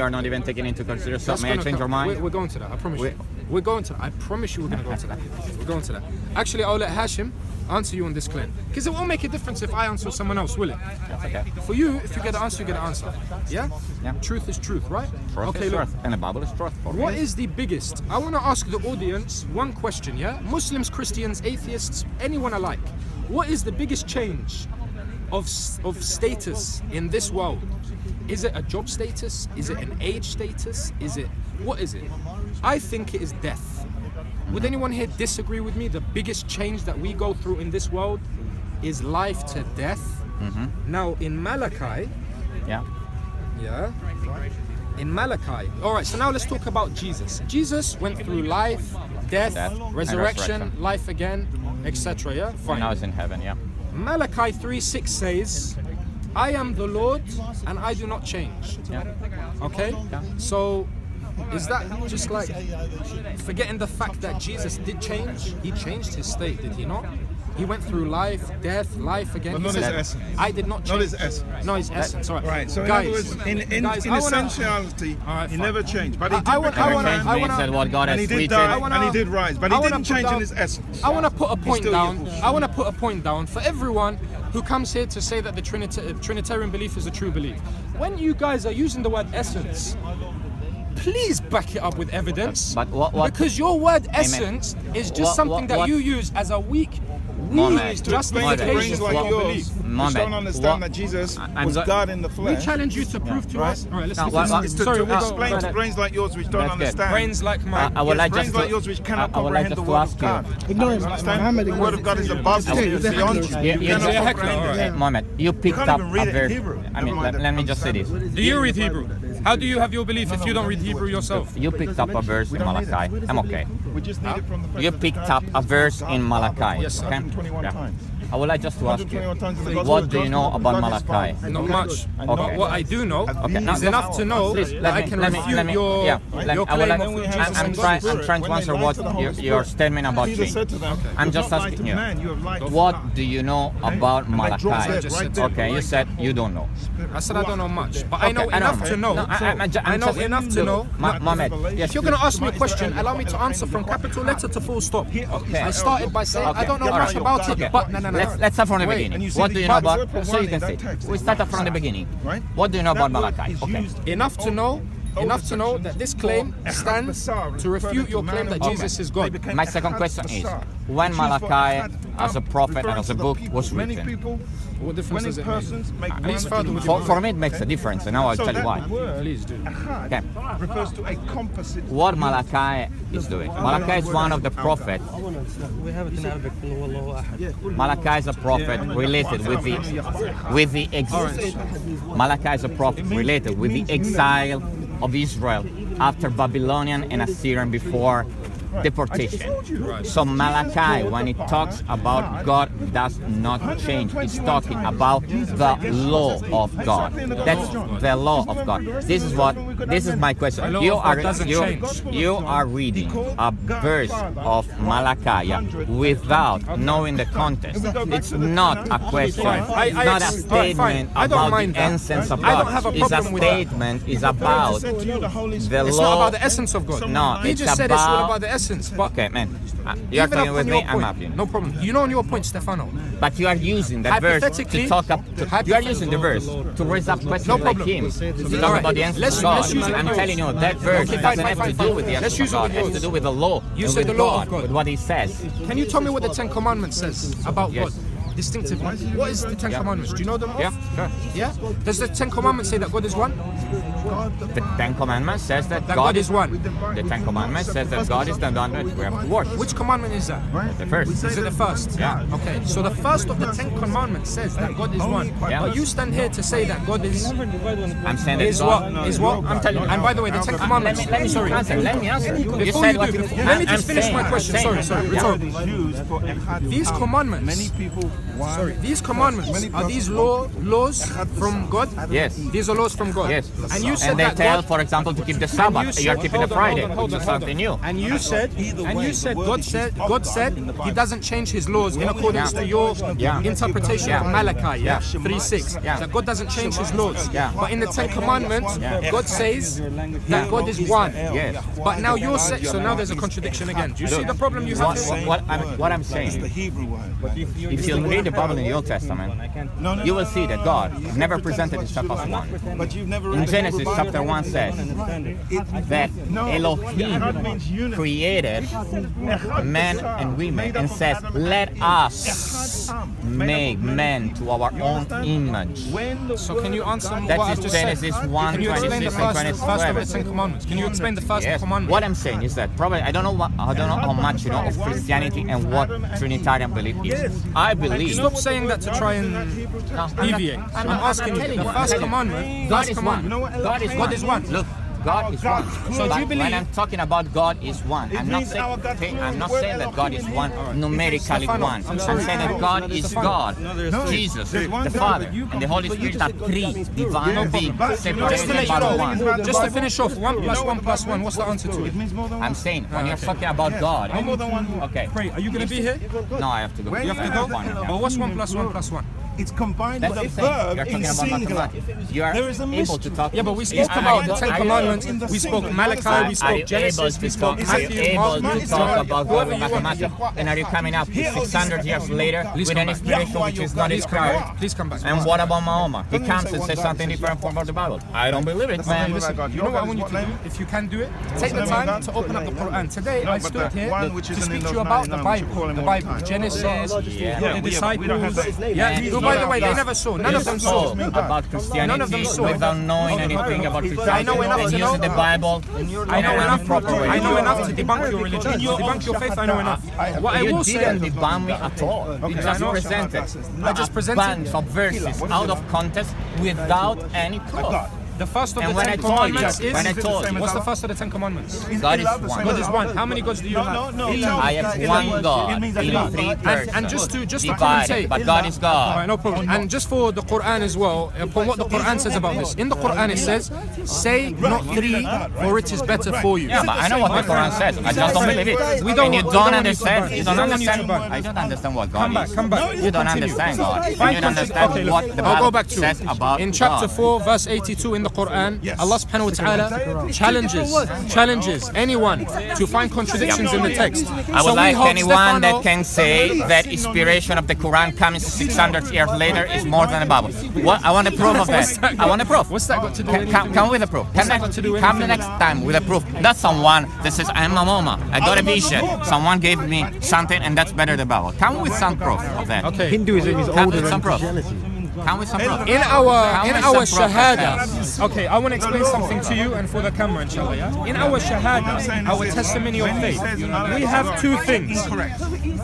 you are not even taking into consideration. That's May I change come. your mind? We're, we're going to that. I promise We- you. We're going to that. I promise you, we're going to go to that. We're going to that. Actually, I'll let Hashim answer you on this claim because it won't make a difference if I answer someone else, will it? That's okay. For you, if you get an answer, you get an answer. Yeah. Yeah. Truth is truth, right? Truth okay. is look. truth, and the Bible is truth. For What is the biggest? I want to ask the audience one question, yeah? Muslims, Christians, atheists, anyone alike. What is the biggest change of, of status in this world? Is it a job status? Is it an age status? Is it, what is it? I think it is death. Would anyone here disagree with me? The biggest change that we go through in this world is life to death. Mm-hmm. Now, in Malachi, Yeah. yeah. In Malachi. All right, so now let's talk about Jesus. Jesus went through life, death, Death, resurrection, resurrection. life again, etc. Yeah, And fine. now he's in heaven. Yeah. Malachi 3 6 says, I am the Lord and I do not change. Yeah. Okay? Yeah. So, is that just like forgetting the fact that Jesus did change? He changed his state, did he not? He went through life, death, life again. But He not his said, essence. I did not change. Not his essence. No, his essence. All right. Right. So in guys, other words, in in, guys, in I wanna- essentiality, All right, he never changed, but he I- did I want- become I a wanna- man, I wanna- that what God and has he did treated. die, I wanna- and he did rise, but I he wanna didn't put change in down- his essence. I want to put a point still down. I want to put a point down for everyone who comes here to say that the Trinita- Trinitarian belief is a true belief. When you guys are using the word essence, please back it up with evidence. But what- what- because your word essence is just What- something that what- you use as a weak, Moment. weak To To explain to Mother. brains like What- yours, belief. which Moment. don't understand What- that Jesus I'm was go- God in the flesh. We challenge you to prove to Right. us. All right, let's Now, listen. what- what- It's to, Sorry, to we'll go- explain go to brains like yours which don't That's good. understand. brains like mine. I would like brains just like yours which cannot I would like comprehend the word of ask you. God. Ignore You him. understand? Muhammad The word of God is above you, it's beyond you. yeah, You cannot comprehend heckler, all it. right. Uh. You picked up even a it verse. I mean, mind let, that. let me just say this. Do you read Hebrew? How do you have your belief if you don't read Hebrew yourself? You picked up a verse in Malachi. I'm okay. We just need it from the You picked up a verse in Malachi. Yes, sir. Okay? 121 Yeah. times. I would like just to ask you. 121 times in the Gospel What do you know about God is Malachi? Not much. Okay. But what I do know Okay, is enough to know Please, that let I me, can let me, refute let me, your, yeah, let your me, I like, of Jesus I'm, the I'm Holy trying, I'm trying to answer what to the Holy your, your statement about Peter me. said I'm just asking you. man, you have lied to What do you know about And that drops Malachi? dead just right said there. Okay, you said you don't know. Oh, I said I don't know much, but I know enough to know. I- I'm- I'm ju- I I'm know enough to know. Ma- Mohammed, If you're gonna ask me a question, allow me to answer from capital letter to full stop. I started by saying I don't know much about it, but no, no, no. Let's, let's start from the Wait, beginning. What do you know about? word So you can in say. text. We started from the beginning. Right? What do you know about That word Malachi? Okay. Enough to know, enough to know that this claim stands to refute your claim that Okay. Jesus is God. My second question is, when Malachi, as a prophet and as a book was written. Many people, what difference many does it persons make, make one further for, for, me, it makes a difference, and now I'll so tell you why. Word, Please do. Okay. refers to a composite. What Malachi is doing. Malachi is one of the prophets. We have it in Arabic. Malachi is a prophet related with the with the exile. Malachi is a prophet related with the exile of Israel after Babylonian and Assyrian before deportation. So Malachi, when it talks about God, does not change. It's talking about the law of God. That's the law of God. This is what. This is my question. You are you, you are reading a verse of Malachi without knowing the context. It's not a question. It's not a ex- all right, fine. statement about the essence of God. don't have a It's a problem with that. statement. It's about said to you the Spirit. It's not about the essence of God. No, he it's just said it's all about- the essence. Okay, man. Uh, You're even talking up with me. I'm happy. No problem. You know on your point, Stefano. But you are using that verse to talk up. To, you are using the verse to raise up questions No like problem. him. To talk right. about the answer Let's- of God. let's use I'm telling you that verse Okay, doesn't fine, have fine, to do with the Let's answer of God. It has to do with the law. You say the law of God, God. with what He says. Can you tell me what the Ten Commandments says about Yes. God? Distinctively. What is the Ten Yeah. Commandments? Do you know them? off? Yeah, sure. Yeah? Does the Ten Commandments say that God is one? The Ten Commandments says that, That God is one. The Ten Commandments says that God is the one that we have to worship. Which commandment is that? The first. Is it the first? Yeah. Okay, so the first of the Ten Commandments says that God is one. Yeah. But you stand here to say that God is I'm saying that is God. what is what I'm telling you. And by the way, the Ten Uh, let Commandments. me let me sorry. answer. Let me answer. You Before said you do, before- let me just finish saying- my question. saying- Sorry, sorry. Yeah. Rhetorical. is used for ehad These commandments- Many people Sorry, these commandments are these law laws from God? Yes. These are laws from God. Yes. And you said and they that tell, God, for example, to keep the Sabbath. you You are keeping the Friday, hold on, hold which on, is hold something on. new. And you said, and you said, God said, God God said, He doesn't change His laws in accordance Yeah. to your Yeah. interpretation Yeah. of Malachi, yeah, Yeah. three six. Yeah. That God doesn't change His laws. Yeah. But in the Ten Commandments, Yeah. God says that God is one. Yes. But now you're saying, so now there's a contradiction again. Do you see the problem you have? what, what I'm, what I'm It's the saying, Hebrew word. if you read the Bible in the Old Testament, No, no, you will see that God never presented himself as one. But you've never In Genesis chapter 1 says It- that No, Elohim means created men and women and says, let us make men to our own image. So can you answer That what is I've Genesis said? 1, Can you explain the 26 first, and first of the 27. Ten Commandments? Can you explain the first Yes. commandment? What I'm saying is that probably I don't know what I don't know how much you know of Christianity and what Trinitarian belief is. I believe Stop saying that to try and No, I'm not- deviate. I'm, asking you. The first you. commandment. God is one. God is God one. is one. Look, God is one. So But you believe- when I'm talking about God is one, I'm not means our saying God okay, flew I'm not saying that God is one numerically one. I'm saying that God is God. Jesus, the Father, and the Holy Spirit are three divine beings But you know, Just to separated by one. just to finish off, one plus one plus one. What's the answer to It it? means more than one. I'm saying when ah, you're talking about God, No more than one. okay. Pray. Are you going to be here? No, I have to go. You have to go. One. But what's one plus one plus one? It's combined That's with what a I'm saying. verb You're in about singular. You are There is a able to mystery. talk. Yeah, but we spoke I- about the Ten Commandments. in the We spoke singular. Malachi. Are, We spoke you Genesis. able We to spoke talk? Are you Matthew, able Mark, to talk about God Whoever with mathematics? And are you coming up 600 years later with an back. inspiration which is not Please inspired? Please come back. And what about Mahoma? He comes and says something different from the Bible. I don't believe it, man. Listen, You know what I want you to do? If you can do it, take the time to open up the Quran. Today I stood here to speak to you about the 99, we should call Bible. The Bible. Genesis, Yeah. the Yeah, disciples. don't have that. Yeah. By the way, they never saw. None of them saw. about Christianity without knowing anything about Christianity I know enough to know- the Bible I know enough. improper way. I know enough to debunk your religion. To debunk your faith, I know enough. What I you will say. didn't debunk me at all. You just presented I just a presented- bunch of verses out of context without any proof. The first of And the Ten I told you- Commandments is. when I told you- What's the first of the Ten Commandments? God is one. God is one. How many gods do you No, have? no, no. I have one God in three persons. And just to just to divided, commentate, but God is Alright, God. no problem. And just for the Quran as well, uh, upon what the Quran says about this. In the Quran it says, "Say not three, for it is better for you." Yeah, but I know what the Quran says. I just don't believe it. We don't- and you don't don't understand. need You don't We don't need to understand. I don't understand what God Come back, is. come back. You don't understand God. You don't understand what the Bible says it. about In chapter 4, verse 82 in the Quran, Allah subhanahu wa ta'ala challenges challenges anyone to find contradictions in the text. I So would we like hope anyone Stefano- that can say that inspiration of the Quran coming 600 years later is more than a Bible. What I want a proof of that. that I want a proof. what's that got to do Can, with come, come with a proof. Come, that to do come the next time with a proof. That's someone that says I'm a mama. I got a vision. Someone gave me something, and that's better than the Bible. Come with some proof of that. Okay. Hinduism is Come older with than some proof. Christianity. With some. In our in our shahada, okay, I want to explain something to you and for the camera, inshallah. Yeah? In our shahada, our testimony of faith, we have two things.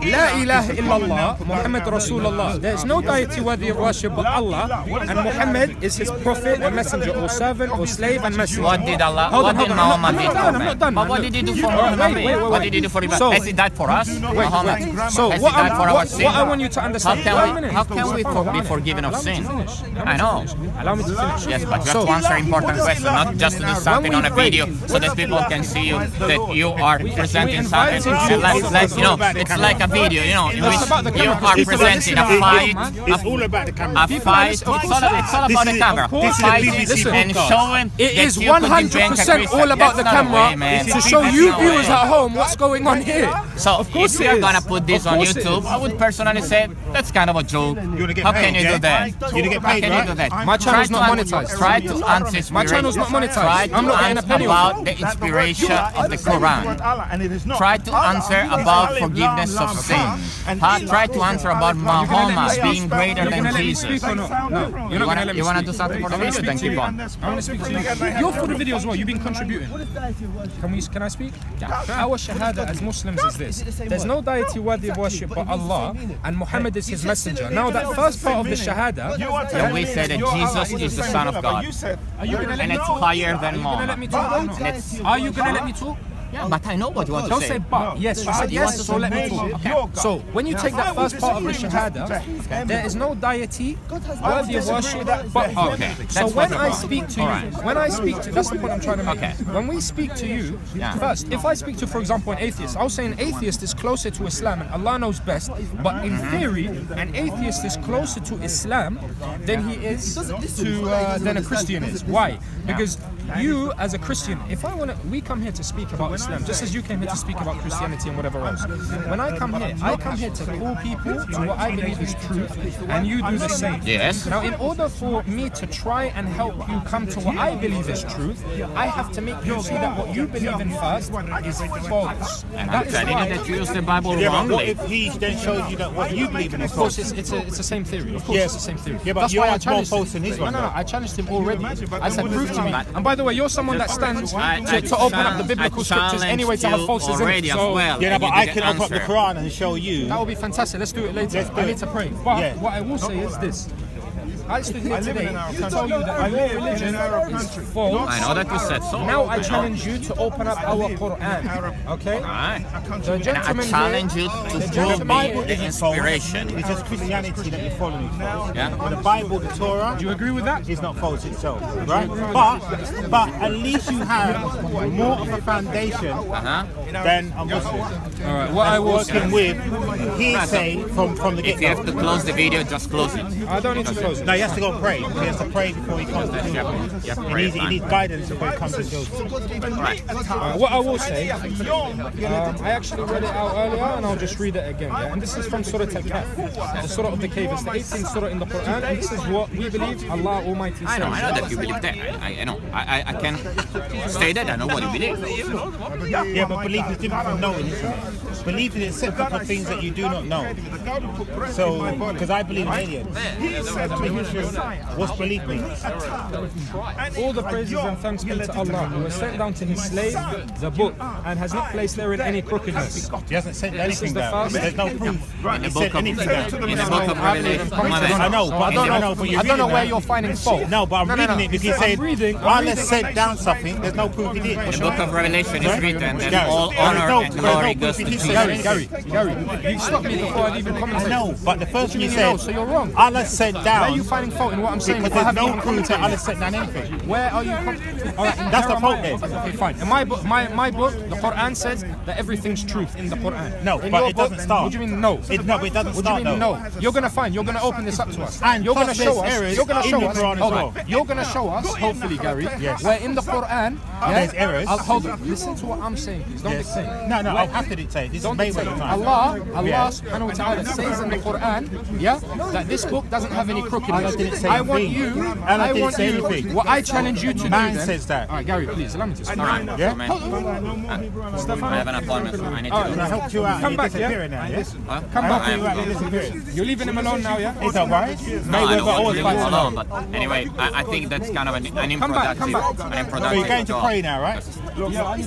La ilaha illallah, Muhammad Rasulullah. There is no deity worthy of worship but Allah, and Muhammad is his prophet and messenger, or servant, or slave and messenger. What did Allah, Hold what on, did hold on, I'm Muhammad do I'm not for done, I'm man? not done. But what did he do for Wait, wait, wait, What did he do for human So- Has he died for us? Muhammad? So what, I'm- our what, what I want you to How understand. can we, how can we be forgiven of Allow me to sin? finish. Allow me I know. Allow me to finish. Yes, but just So- to answer important questions, not just to do something on a video so that people can see you that you are presenting something. you- And like, like, you know, it's like a video, you know, in which you are presenting a fight, It's all about the camera. a fight. It's all, it's all about the camera. This is a Fighting BBC and podcast. showing It that is you could be 100% all about the That's not a camera to show you viewers at home what's going on here. So Of course if we are gonna put this on YouTube. I would personally say that's kind of a joke. How can you do that? You wanna get How paid, can right? do that? My channel's Try not to monetized. Try to answer My channel's not monetized. Try to I'm not getting a answer penny. about the inspiration of the Quran. And it is not. Try to answer about forgiveness of sin. Try to answer about Mahoma being greater than gonna let me Jesus. speak or not? No, you're not wanna, you wanna do something for the video? Then keep you. on. I want to speak to you. You're for the video as well. You've been contributing. Can we? Can I speak? Our shahada as Muslims is this: There's no deity worthy of worship but Allah, and Muhammad is His messenger. Now that first part of the shahada, And we say that Jesus is the Son of God. You said are you And it's higher than you Muhammad. me talk? or not? And it's Are you gonna let me talk? Yeah, but I know what you want to Don't say. say but. Yes, you said yes, so let me talk. Okay. So when you take that first part of the Shahada, there is no deity worthy of worship but Allah. Okay, So when I speak to you, when I speak to, that's the point I'm trying to make. Okay. When we speak to you, first, if I speak to, for example, an atheist, I'll say an atheist is closer to Islam and Allah knows best. But in Mm-hmm. theory, an atheist is closer to Islam than he is to uh, than a Christian is. Why? Because you, as a Christian, if I want to, we come here to speak about Islam, just as you came here to speak about Christianity and whatever else. When I come here, I come here to call people to what I believe is truth, and you do the same. Yes. Now, in order for me to try and help you come to what I believe is truth, I have to make you see that what you believe in first is false. And That I'm telling you that you use the Bible Yeah, but what wrongly. if he then shows you that what you believe in is Of course, false? it's, it's, a, it's the same theory. Of course, Yeah. it's the same theory. Yeah, but That's yours why I challenged false him. no, no, no. I challenged him already. I said, prove to me. And by the way, you're someone that stands I- to, I to open up the biblical scriptures anyway to have challenged falses you in it. So well. Yeah, no, but I didn't can open up the. Quran and show you. that would be fantastic. Let's do it later. Let's do I it. need to pray. But Yeah. what I will say is this. I stood here today to tell you that your religion is false. I know that you said so. Now I challenge you to open up our Quran. Okay? Alright. The And I challenge you to the prove gentleman me the isn't inspiration. It's just Christianity that you're following. Yeah. But the Bible, the Torah, Do you agree with that? It's not false itself, right? But but at least you have more of a foundation Uh-huh. Than a Muslim. All right. What I will Working say. with hearsay from from the If you have to close the video, just close it. I don't need to close it. No, he has to go pray. He has to pray before he comes to the You have to He pray, needs, he needs guidance before he comes to the Right. Uh, what I will say, um, I actually read it out earlier and I'll just read it again. Yeah? And this is from Surah Al-Kahf, the Surah of the Cave. It's the 18th Surah in the Quran, and this is what we believe Allah Almighty I know, I know that you believe that. I, I, I know. I, I, I can say that I know what you believe. Yeah, but belief is different from knowing, isn't it? Belief is accepting of things that you do not know. So, because I believe in aliens. What's belief mean? All the praises and thanks be to Allah, who has sent down to his slave the book and has not placed therein any crookedness. He hasn't sent anything is down. There's no proof. In the He book said of, anything down. in the book of Revelation. I know, but I don't know, know, but I don't know where you're finding fault. No, but I'm No, no, reading it because he said, reading- I'm Allah sent down something, there's no proof he did. In the book of Revelation is written that all there's honor no- and there's no glory proof goes to Jesus. Gary, Gary, Gary, you stopped me before I even commented. No, but the first thing you mean you know, said, so you're wrong. Allah sent Where are you finding fault in what I'm saying? because there's no proof that? Allah sent down anything. Where are you? Com- All right, That's the fault Jeremiah- then. Okay, fine. In my book, my, my book, the Quran says that everything's truth in the Quran. No, in but it book, doesn't start. What do you mean no? It- no, but it doesn't what start, do you mean though. no? You're gonna find. You're gonna open this up to us. And you're gonna show us. You're gonna show us. Hold on. You're gonna show us, hopefully, Gary. Yes. Where in the Quran, yeah, There's errors. I'll, hold on. Listen to what I'm saying, please. Don't Yes. Dictate. No, no, Where- I'll have to dictate. This Don't is dictate. Mayweather time. Allah, Allah Yeah. subhanahu wa ta'ala says in the Quran, yeah, that this book doesn't have any crookedness. Allah didn't say I want you, Allah I didn't want say you, anything. what I challenge you to Man do then, says that. All right, Gary, please, allow me to speak. All right, Yeah? man. I have an appointment, so I need to All go. right. I helped you out Come you're back, yeah? disappearing now, yeah? Huh? Come back. helped you out and you're leaving him alone now, yeah? It's alright. No, I don't Mayweather want always to leave fights him alone. alone, but anyway, I, I think that's kind of an, an Come back, come unproductive, back. an So you're going to pray now, right? Yeah,